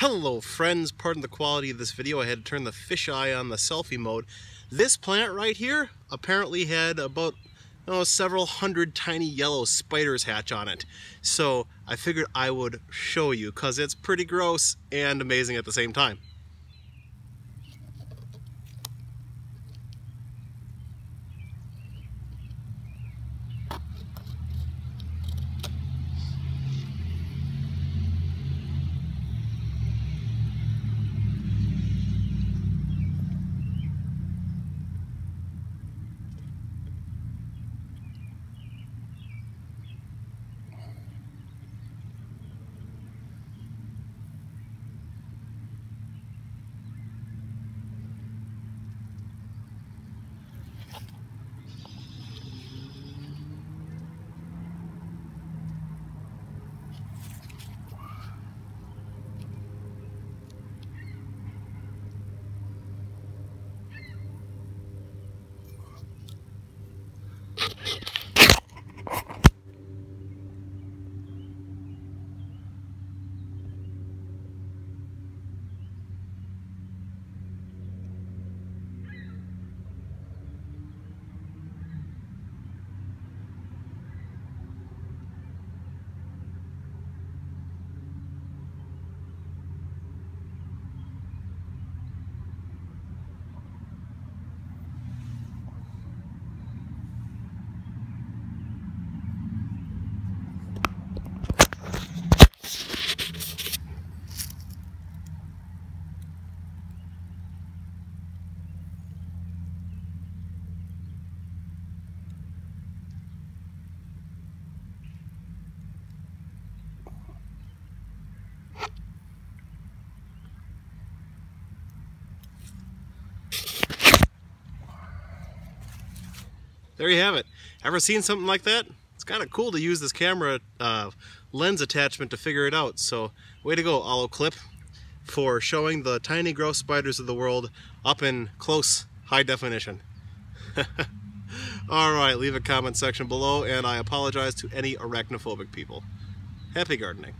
Hello friends, pardon the quality of this video, I had to turn the fisheye on the selfie mode. This plant right here apparently had about oh, several hundred tiny yellow spiders hatch on it. So I figured I would show you because it's pretty gross and amazing at the same time. There you have it. Ever seen something like that? It's kind of cool to use this camera uh, lens attachment to figure it out. So way to go, Olloclip, for showing the tiny gross spiders of the world up in close high definition. All right, leave a comment section below, and I apologize to any arachnophobic people. Happy gardening.